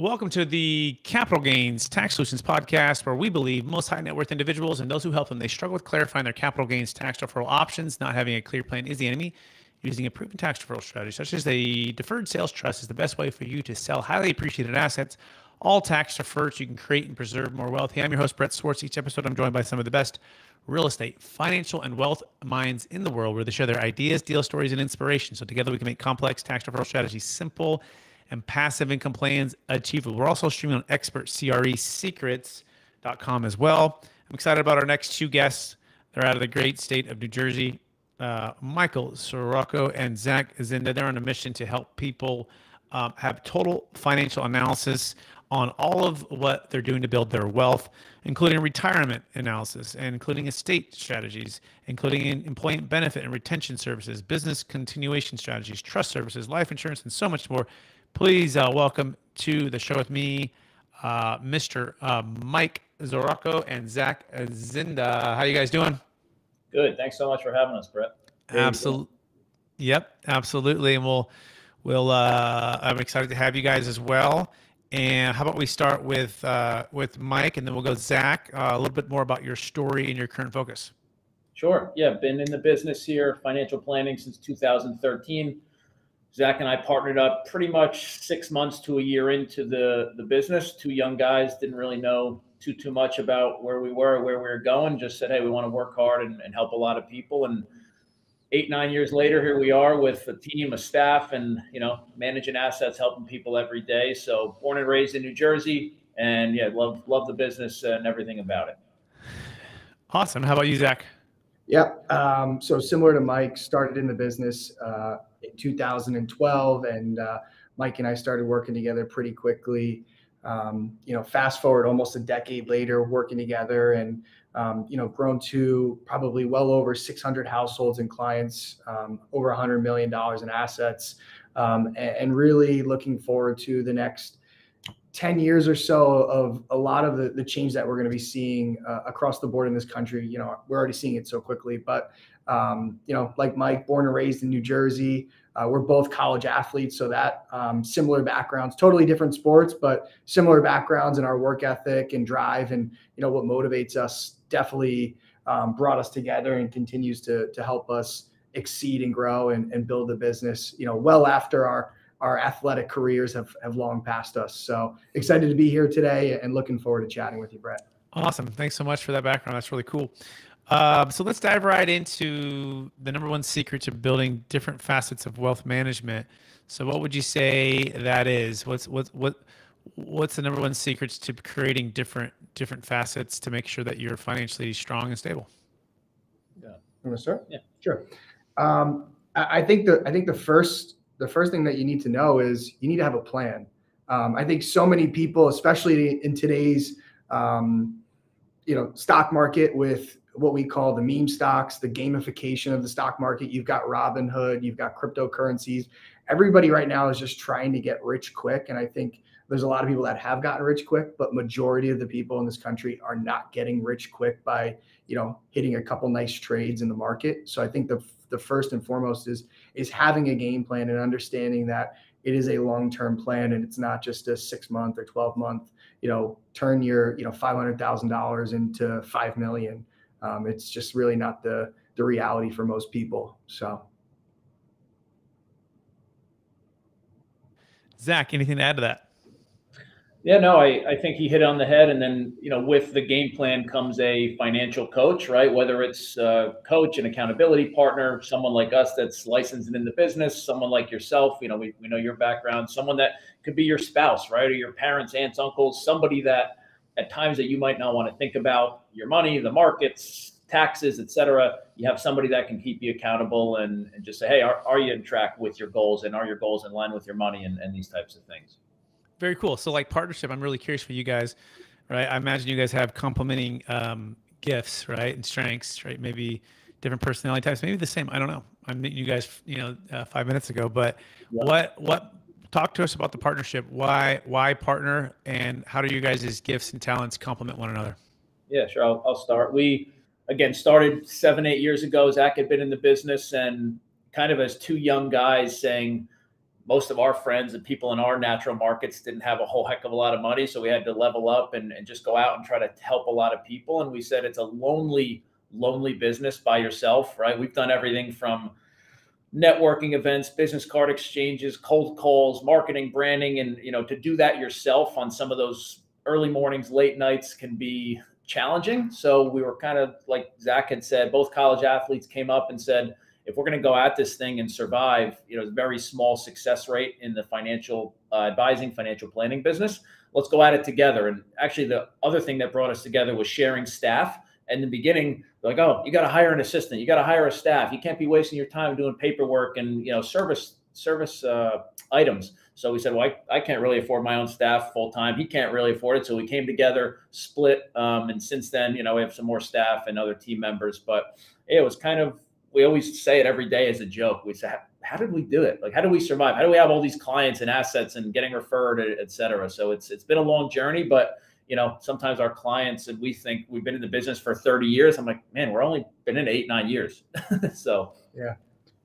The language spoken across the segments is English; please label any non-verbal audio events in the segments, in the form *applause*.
Welcome to the Capital Gains Tax Solutions podcast, where we believe most high net worth individuals and those who help them they struggle with clarifying their capital gains tax deferral options. Not having a clear plan is the enemy. Using a proven tax deferral strategy, such as a deferred sales trust, is the best way for you to sell highly appreciated assets, all tax deferred, so you can create and preserve more wealth. Hey, I'm your host Brett Swarts. Each episode, I'm joined by some of the best real estate, financial, and wealth minds in the world, where they share their ideas, deal stories, and inspiration. So together, we can make complex tax deferral strategies simple and passive income plans achievable. We're also streaming on expertcresecrets.com as well. I'm excited about our next two guests. They're out of the great state of New Jersey. Uh, Michael Soroko and Zach Zenda. They're on a mission to help people um, have total financial analysis on all of what they're doing to build their wealth, including retirement analysis and including estate strategies, including employment benefit and retention services, business continuation strategies, trust services, life insurance, and so much more. Please uh, welcome to the show with me, uh, Mr. Uh, Mike Soroko and Zach Zenda. How you guys doing? Good. Thanks so much for having us, Brett. Absolutely. Yep, absolutely. And we'll we'll uh, I'm excited to have you guys as well. And how about we start with uh, with Mike, and then we'll go Zach. Uh, a little bit more about your story and your current focus. Sure. Yeah, been in the business here, financial planning since 2013. Zach and I partnered up pretty much six months to a year into the the business. Two young guys didn't really know too too much about where we were, where we were going. Just said, hey, we want to work hard and, and help a lot of people. And eight nine years later, here we are with a team, a staff, and you know managing assets, helping people every day. So born and raised in New Jersey, and yeah, love love the business and everything about it. Awesome. How about you, Zach? Yeah. Um, so similar to Mike, started in the business. Uh, in 2012, and uh, Mike and I started working together pretty quickly. Um, you know, fast forward almost a decade later, working together, and um, you know, grown to probably well over 600 households and clients, um, over 100 million dollars in assets, um, and, and, really looking forward to the next 10 years or so of a lot of the, the change that we're going to be seeing uh, across the board in this country. You know, we're already seeing it so quickly, but um, you know, like Mike, born and raised in New Jersey. Uh, we're both college athletes, so that um, similar backgrounds, totally different sports, but similar backgrounds in our work ethic and drive, and you know what motivates us. Definitely um, brought us together and continues to to help us exceed and grow and, and build the business. You know, well after our our athletic careers have have long passed us. So excited to be here today and looking forward to chatting with you, Brett. Awesome. Thanks so much for that background. That's really cool. Um, so let's dive right into the number one secret to building different facets of wealth management. So what would you say that is? What's what what what's the number one secret to creating different different facets to make sure that you're financially strong and stable? Yeah. You want to start? Yeah, sure. Um, I think the I think the first the first thing that you need to know is you need to have a plan. Um, I think so many people, especially in today's um, you know stock market with what we call the meme stocks, the gamification of the stock market. You've got Robinhood, you've got cryptocurrencies. Everybody right now is just trying to get rich quick. And I think there's a lot of people that have gotten rich quick, but majority of the people in this country are not getting rich quick by, you know, hitting a couple nice trades in the market. So I think the the first and foremost is is having a game plan and understanding that it is a long-term plan and it's not just a six month or 12 month, you know, turn your, you know, $500,000 into 5 million um, it's just really not the the reality for most people. So, Zach, anything to add to that? Yeah, no, I, I think he hit on the head. And then, you know, with the game plan comes a financial coach, right? Whether it's a coach, an accountability partner, someone like us that's licensed and in the business, someone like yourself, you know, we, we know your background, someone that could be your spouse, right? Or your parents, aunts, uncles, somebody that at times that you might not want to think about your money, the markets, taxes, et cetera, You have somebody that can keep you accountable and, and just say, hey, are, are you in track with your goals and are your goals in line with your money and, and these types of things? Very cool. So like partnership, I'm really curious for you guys, right? I imagine you guys have complementing um, gifts, right? And strengths, right? Maybe different personality types, maybe the same. I don't know. I'm meeting you guys, you know, uh, five minutes ago, but yeah. what, what talk to us about the partnership. Why why partner, and how do you guys' gifts and talents complement one another? Yeah, sure. I'll, I'll start. We again started seven eight years ago. Zach had been in the business, and kind of as two young guys saying, most of our friends and people in our natural markets didn't have a whole heck of a lot of money. So we had to level up and, and just go out and try to help a lot of people. And we said it's a lonely, lonely business by yourself, right? We've done everything from networking events, business card exchanges, cold calls, marketing, branding, and you know, to do that yourself on some of those early mornings, late nights can be challenging. So we were kind of like Zach had said, both college athletes came up and said, if we're going to go at this thing and survive, you know, very small success rate in the financial uh, advising, financial planning business. Let's go at it together. And actually, the other thing that brought us together was sharing staff. In the beginning, like, oh, you got to hire an assistant, you got to hire a staff. You can't be wasting your time doing paperwork and you know service service uh, items. So we said, well, I, I, can't really afford my own staff full time. He can't really afford it. So we came together, split, um, and since then, you know, we have some more staff and other team members. But it was kind of we always say it every day as a joke. We say, how did we do it? Like, how do we survive? How do we have all these clients and assets and getting referred, et cetera? So it's it's been a long journey, but you know, sometimes our clients and we think we've been in the business for 30 years. I'm like, man, we're only been in eight, nine years. *laughs* so yeah.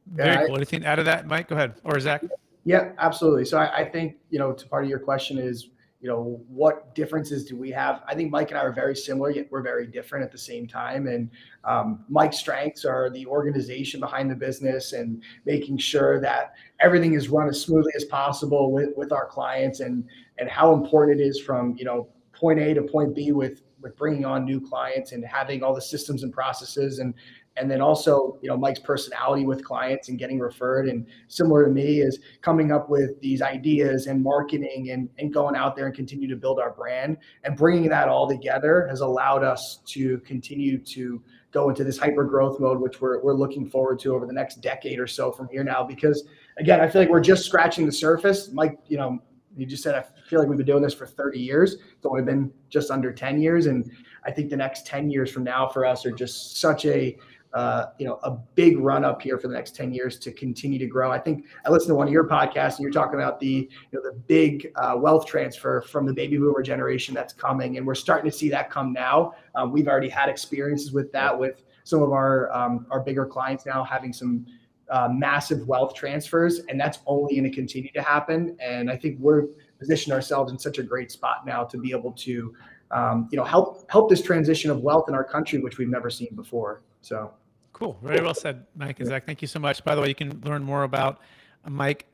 Very yeah, cool. I, Anything out of that, Mike? Go ahead. Or Zach? Yeah, absolutely. So I, I think, you know, to part of your question is you know what differences do we have? I think mike and i are very similar yet we're very different at the same time. And um, mike's strengths are the organization behind the business and making sure that everything is run as smoothly as possible with, with our clients and and how important it is from you know point a to point b with with bringing on new clients and having all the systems and processes and and then also you know mike's personality with clients and getting referred. And similar to me is coming up with these ideas and marketing and, and going out there and continue to build our brand. And bringing that all together has allowed us to continue to go into this hyper growth mode which we're, we're looking forward to over the next decade or so from here now. Because again i feel like we're just scratching the surface. Mike you know you just said i feel like we've been doing this for 30 years it's only been just under 10 years and i think the next 10 years from now for us are just such a uh, you know, a big run up here for the next 10 years to continue to grow. I think I listened to one of your podcasts and you're talking about the, you know, the big uh, wealth transfer from the baby boomer generation that's coming. And we're starting to see that come now. Um, we've already had experiences with that with some of our, um, our bigger clients now having some uh, massive wealth transfers. And that's only going to continue to happen. And I think we're positioned ourselves in such a great spot now to be able to, um, you know, help, help this transition of wealth in our country, which we've never seen before. So. Cool. Very well said, Mike and Zach. Thank you so much. By the way, you can learn more about Mike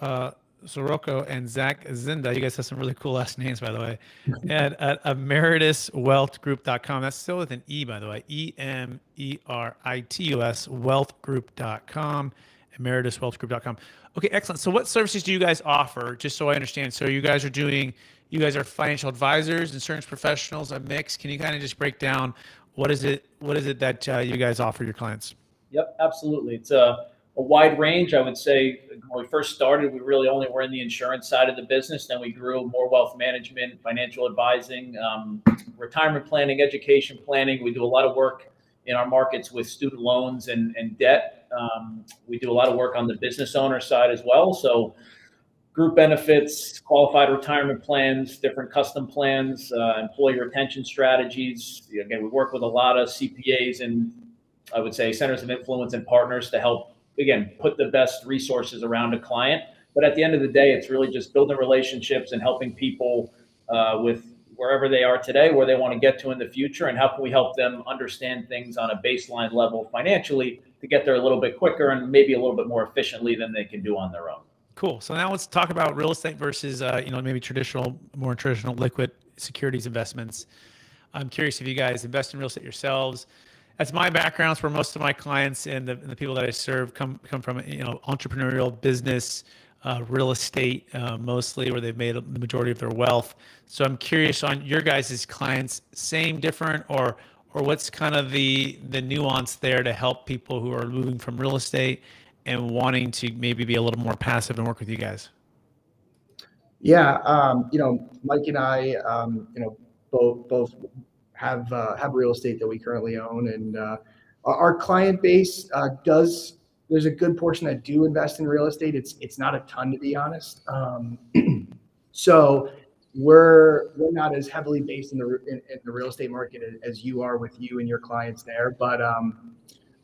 uh, Soroko and Zach Zenda. You guys have some really cool last names, by the way, at, at emerituswealthgroup.com. That's still with an E, by the way. E M E R I T U S, wealthgroup.com, emerituswealthgroup.com. Okay, excellent. So, what services do you guys offer? Just so I understand. So, you guys are doing, you guys are financial advisors, insurance professionals, a mix. Can you kind of just break down what is it? What is it that uh, you guys offer your clients? Yep, absolutely. It's a, a wide range. I would say when we first started, we really only were in the insurance side of the business. Then we grew more wealth management, financial advising, um, retirement planning, education planning. We do a lot of work in our markets with student loans and, and debt. Um, we do a lot of work on the business owner side as well. So group benefits, qualified retirement plans, different custom plans, uh, employee retention strategies. Again, we work with a lot of CPAs and I would say centers of influence and partners to help, again, put the best resources around a client. But at the end of the day, it's really just building relationships and helping people uh, with wherever they are today, where they want to get to in the future, and how can we help them understand things on a baseline level financially to get there a little bit quicker and maybe a little bit more efficiently than they can do on their own. Cool. So now let's talk about real estate versus, uh, you know, maybe traditional, more traditional liquid securities investments. I'm curious if you guys invest in real estate yourselves. That's my background. Where most of my clients and the, and the people that I serve come come from. You know, entrepreneurial business, uh, real estate, uh, mostly, where they've made the majority of their wealth. So I'm curious on your guys' clients, same, different, or or what's kind of the the nuance there to help people who are moving from real estate and wanting to maybe be a little more passive and work with you guys? Yeah, um, you know, Mike and I, um, you know, both both have uh, have real estate that we currently own, and uh, our client base uh, does. There's a good portion that do invest in real estate. It's it's not a ton to be honest. Um, *clears throat* so we're we're not as heavily based in the in, in the real estate market as, you are with you and your clients there, but um,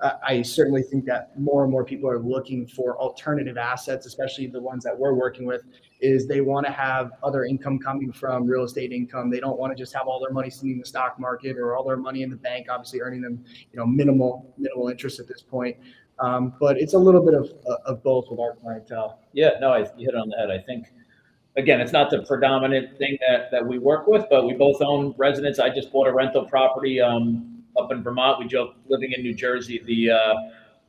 I certainly think that more and more people are looking for alternative assets, especially the ones that we're working with. Is they want to have other income coming from real estate income. They don't want to just have all their money sitting in the stock market or all their money in the bank, obviously earning them, you know, minimal minimal interest at this point. Um, but it's a little bit of, of both with our clientele. Yeah, no, I, you hit it on the head. I think again, it's not the predominant thing that, that we work with, but we both own residents. I just bought a rental property um, up in Vermont. We joke living in New Jersey. The uh,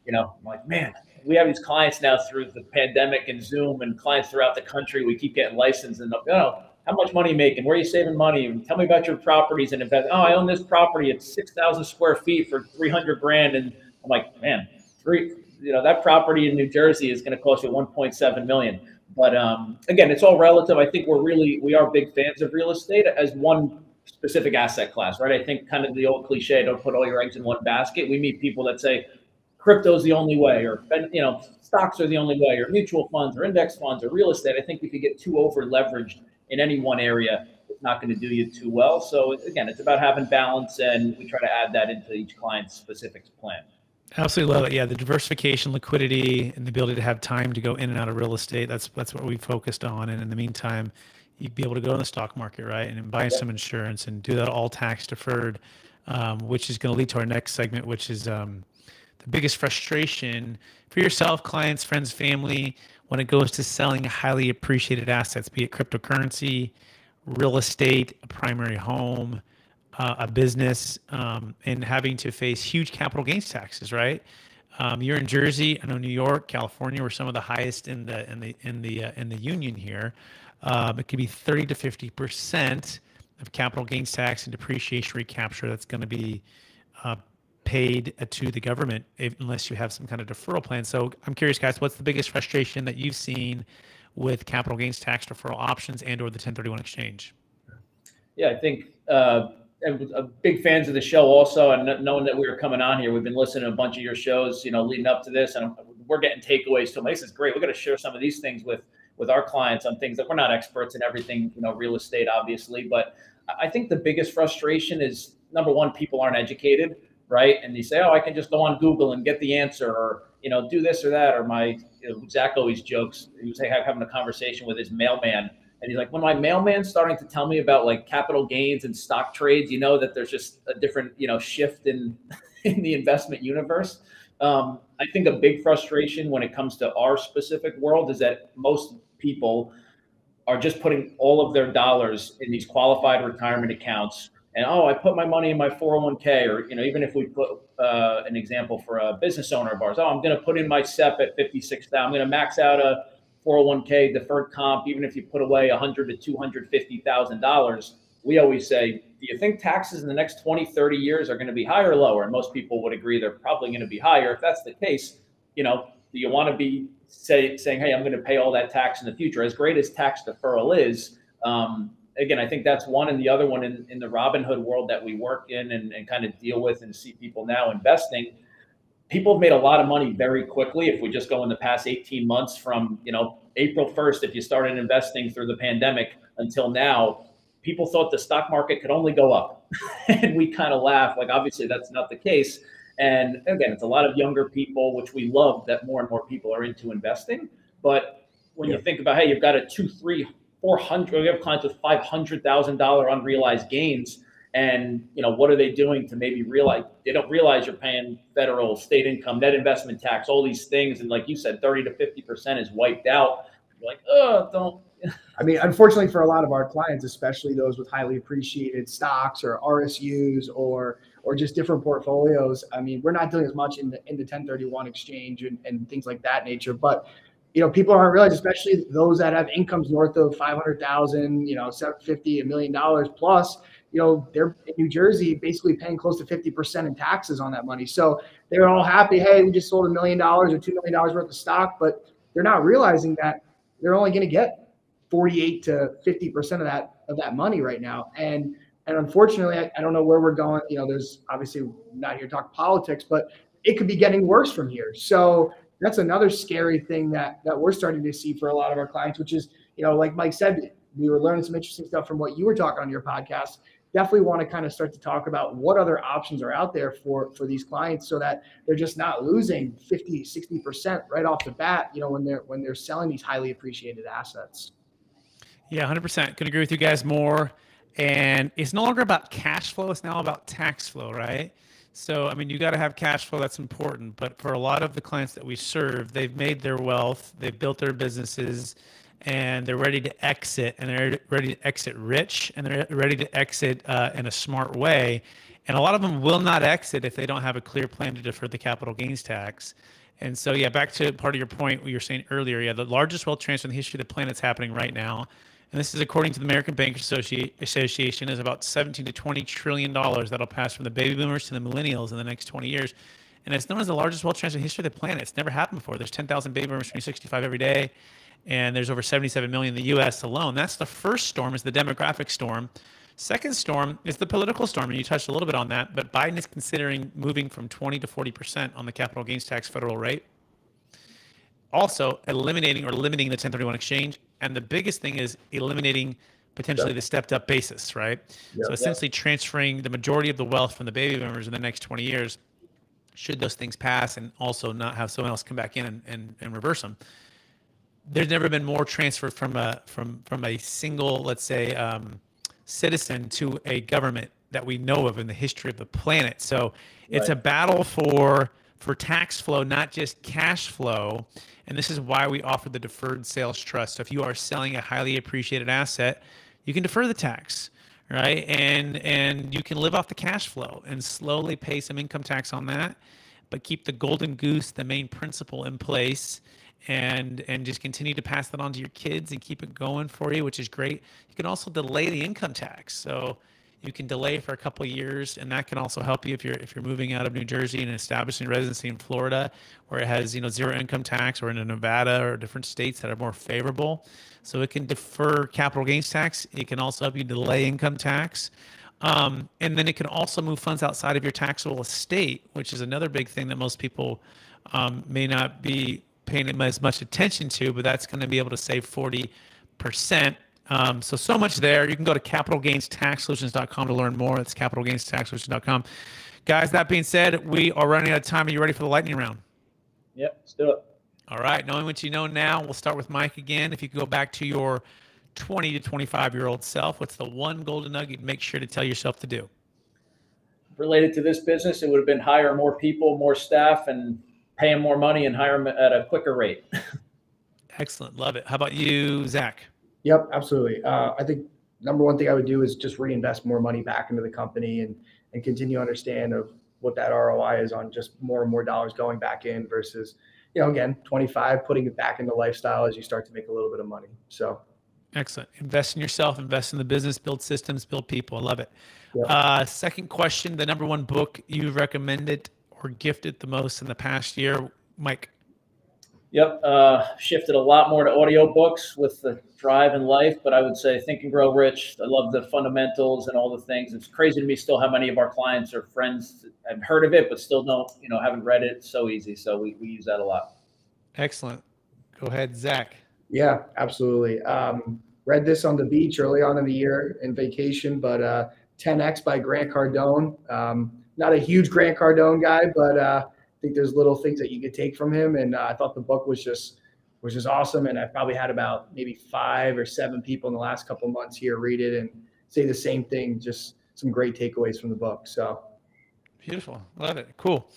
you know, I'm like, man, we have these clients now through the pandemic and Zoom, and clients throughout the country. We keep getting licensed, and you know, how much money you making? Where are you saving money? Tell me about your properties and invest. Oh, I own this property. It's six thousand square feet for three hundred grand, and I'm like, man, three. You know, that property in New Jersey is going to cost you 1.7 million but um, again, it's all relative. I think we're really we are big fans of real estate as one specific asset class, right? I think kind of the old cliche, don't put all your eggs in one basket. We meet people that say crypto's the only way, or you know, stocks are the only way, or mutual funds, or index funds, or real estate. I think if you get too over leveraged in any one area, it's not going to do you too well. So again, it's about having balance, and we try to add that into each client's specific plan. Absolutely love it. Yeah, the diversification, liquidity, and the ability to have time to go in and out of real estate. That's that's what we focused on. And in the meantime, you'd be able to go in the stock market, right, and buy some insurance and do that all tax deferred, um, which is going to lead to our next segment, which is um, biggest frustration for yourself, clients, friends, family, when it goes to selling highly appreciated assets, be it cryptocurrency, real estate, a primary home uh, a business um, and having to face huge capital gains taxes, right? Um, you're in Jersey, I know New York, California were some of the highest in the in the in the uh, in the union here. Um, it could be 30 to 50 percent of capital gains tax and depreciation recapture that's going to be uh, paid to the government if, unless you have some kind of deferral plan. So I'm curious, guys, what's the biggest frustration that you've seen with capital gains tax deferral options and or the 1031 exchange? Yeah, I think uh, uh, big fans of the show also, and knowing that we were coming on here, we've been listening to a bunch of your shows, you know, leading up to this, and we're getting takeaways. So this is great. We're going to share some of these things with with our clients on things that we're not experts in everything, you know, real estate, obviously. But I think the biggest frustration is number one, people aren't educated, right? And they say, oh, I can just go on Google and get the answer, or you know, do this or that, or my you know, Zach always jokes. He was having a conversation with his mailman and he's like, when my mailman's starting to tell me about like capital gains and stock trades, you know that there's just a different, you know, shift in *laughs* in the investment universe. Um, I think a big frustration when it comes to our specific world is that most people are just putting all of their dollars in these qualified retirement accounts. And oh, I put my money in my 401k, or you know, even if we put uh, an example for a business owner of ours, oh, I'm going to put in my SEP at 56,000. I'm going to max out a 401k, deferred comp, even if you put away 100 to 250,000 dollars, we always say, do you think taxes in the next 20, 30 years are going to be higher or lower? And most people would agree they're probably going to be higher. If that's the case, you know, do you want to be say, saying, hey, I'm going to pay all that tax in the future? As great as tax deferral is, um, again, I think that's one. And the other one in, in the Robinhood world that we work in and, and kind of deal with and see people now investing – people have made a lot of money very quickly. If we just go in the past 18 months from, you know, April 1st, if you started investing through the pandemic until now, people thought the stock market could only go up. *laughs* and we kind of laugh, like, obviously, that's not the case. And again, it's a lot of younger people, which we love that more and more people are into investing. But when yeah. you think about, hey, you've got a two, three, four hundred, we have clients with five hundred thousand dollar unrealized gains. And you know what are they doing to maybe realize they don't realize you're paying federal state income net investment tax all these things. And like you said 30 to 50 percent is wiped out. You're like oh don't. I mean unfortunately for a lot of our clients especially those with highly appreciated stocks or rsus or or just different portfolios i mean we're not doing as much in the in the 1031 exchange and, and things like that nature. But you know, people aren't realizing, especially those that have incomes north of 500,000, you know, 750, a million dollars plus, you know, they're in New Jersey basically paying close to 50% in taxes on that money. So they're all happy. Hey, we just sold a million dollars or $2 million worth of stock, but they're not realizing that they're only going to get 48 to 50% of that, of that money right now. And, and unfortunately, I, I don't know where we're going. You know, there's obviously not here to talk politics, but it could be getting worse from here. So that's another scary thing that, that we're starting to see for a lot of our clients, which is, you know, like Mike said, we were learning some interesting stuff from what you were talking on your podcast. Definitely want to kind of start to talk about what other options are out there for for these clients so that they're just not losing 50 60% right off the bat you know when they're when they're selling these highly appreciated assets. Yeah 100% could agree with you guys more. And it's no longer about cash flow it's now about tax flow right so i mean you got to have cash flow that's important but for a lot of the clients that we serve they've made their wealth they've built their businesses and they're ready to exit and they're ready to exit rich and they're ready to exit uh, in a smart way. And a lot of them will not exit if they don't have a clear plan to defer the capital gains tax. And so yeah back to part of your point what you were saying earlier yeah the largest wealth transfer in the history of the planet is happening right now and this is according to the American Bankers Association, is about 17 to 20 trillion dollars that'll pass from the baby boomers to the millennials in the next 20 years. And it's known as the largest wealth transfer in history of the planet. It's never happened before. There's 10,000 baby boomers turning 65 every day, and there's over 77 million in the U.S. alone. That's the first storm, is the demographic storm. Second storm is the political storm, and you touched a little bit on that. But Biden is considering moving from 20 to 40 percent on the capital gains tax federal rate. Also, eliminating or limiting the 1031 exchange, and the biggest thing is eliminating potentially yep. the stepped up basis, right? Yep, so essentially yep. transferring the majority of the wealth from the baby boomers in the next 20 years, should those things pass and also not have someone else come back in and, and, and reverse them there's never been more transfer from a from from a single, let's say, um, citizen to a government that we know of in the history of the planet. So it's right. a battle for for tax flow, not just cash flow. And this is why we offer the deferred sales trust. So if you are selling a highly appreciated asset, you can defer the tax, right? And and you can live off the cash flow and slowly pay some income tax on that, but keep the golden goose, the main principle in place and and just continue to pass that on to your kids and keep it going for you, which is great. You can also delay the income tax, so you can delay for a couple years, and that can also help you if you're if you're moving out of New Jersey and establishing residency in Florida, where it has you know zero income tax, or in Nevada or different states that are more favorable. So it can defer capital gains tax. It can also help you delay income tax. Um, and then it can also move funds outside of your taxable estate, which is another big thing that most people um, may not be paying as much attention to, but that's going to be able to save 40%. Um, so, so much there. You can go to capitalgainstaxsolutions.com to learn more. That's capitalgainstaxsolutions.com. Guys, that being said, we are running out of time. Are you ready for the lightning round? Yep, let's do it. All right. Knowing what you know now, we'll start with Mike again. If you could go back to your 20 to 25 year old self, what's the one golden nugget you'd make sure to tell yourself to do? Related to this business, it would have been hire more people, more staff, and pay them more money and hire them at a quicker rate. *laughs* Excellent. Love it. How about you, Zach? Yep, absolutely. Uh, I think number one thing I would do is just reinvest more money back into the company and and continue to understand of what that ROI is on just more and more dollars going back in versus, you know, again, 25, putting it back into lifestyle as you start to make a little bit of money. So excellent. Invest in yourself, invest in the business, build systems, build people. I love it. Uh, second question, the number one book you recommended or gifted the most in the past year, Mike? Yep, uh, shifted a lot more to audiobooks with the drive in life, but I would say Think and Grow Rich. I love the fundamentals and all the things. It's crazy to me still how many of our clients or friends have heard of it, but still don't, you know, haven't read it. It's so easy. So we, we use that a lot. Excellent. Go ahead, Zach. Yeah, absolutely. Um, read this on the beach early on in the year in vacation, but uh, 10X by Grant Cardone. Um, not a huge Grant Cardone guy, but uh, I think there's little things that you could take from him. And uh, I thought the book was just was just awesome. And I probably had about maybe five or seven people in the last couple months here read it and say the same thing. Just some great takeaways from the book. So beautiful, love it, cool.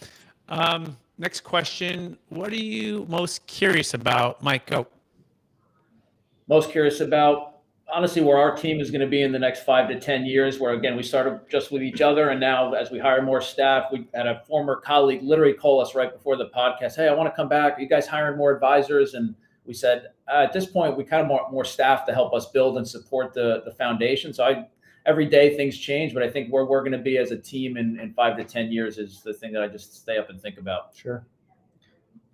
Um, next question: What are you most curious about, Mike? Go. Most curious about honestly where our team is going to be in the next five to 10 years, where again, we started just with each other. And now, as we hire more staff, we had a former colleague literally call us right before the podcast Hey, I want to come back. Are you guys hiring more advisors? And we said, uh, at this point, we kind of want more staff to help us build and support the, the foundation. So I, every day things change, but I think where we're going to be as a team in, in five to 10 years is the thing that I just stay up and think about. Sure.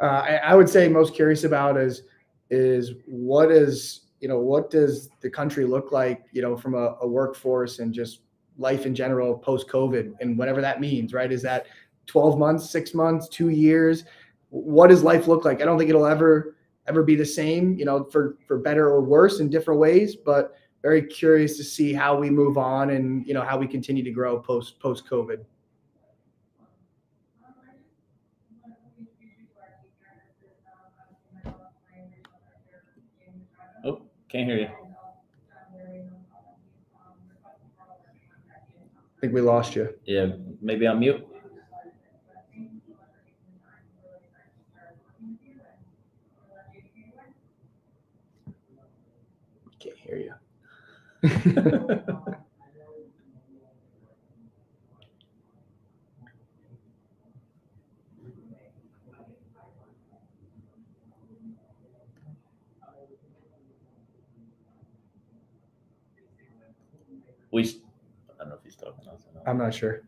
Uh, I, I would say most curious about is, is what is you know, what does the country look like, you know, from a, a workforce and just life in general post COVID and whatever that means, right? Is that 12 months, six months, two years? What does life look like? I don't think it'll ever ever be the same, you know, for for better or worse in different ways, but very curious to see how we move on and you know how we continue to grow post post COVID. Oh, can't hear you. I think we lost you. Yeah, maybe on mute. Can't hear you. *laughs* *laughs* We, I don't know if he's talking. I'm not sure.